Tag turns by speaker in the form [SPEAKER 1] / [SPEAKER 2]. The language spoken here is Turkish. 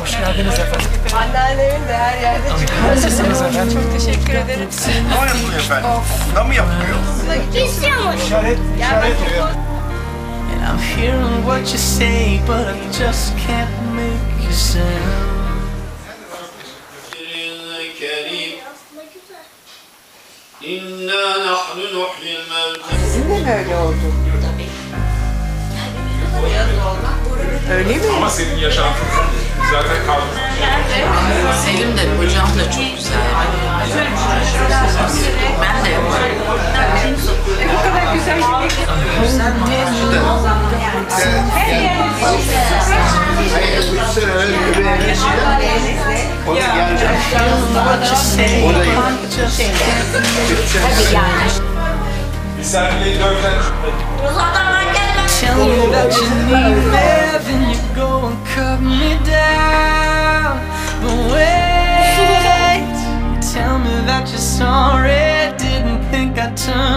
[SPEAKER 1] Hoş geldiniz efendim.
[SPEAKER 2] Anneannemin de her yerde çıkıyor.
[SPEAKER 1] Nasılsınız efendim?
[SPEAKER 2] Çok teşekkür ederim.
[SPEAKER 3] Ne yapılıyor efendim? Ne mi yapılıyor?
[SPEAKER 1] İşaret, işaret veriyor.
[SPEAKER 4] And I'm hearing what you say but I just can't make you sound
[SPEAKER 2] Sizin de mi öyle oldu? Öyle mi?
[SPEAKER 5] Ama senin yaşantın zaten kalmış.
[SPEAKER 6] Selim de hocam da çok güzel. Ben de yaparım.
[SPEAKER 2] E, bu kadar güzel
[SPEAKER 3] yemek. Güzel mi? Tell me that you
[SPEAKER 4] need me, then you go
[SPEAKER 3] and cut
[SPEAKER 4] me
[SPEAKER 3] down.
[SPEAKER 4] But wait, tell
[SPEAKER 5] me that
[SPEAKER 4] you're sorry, didn't think I'd turn.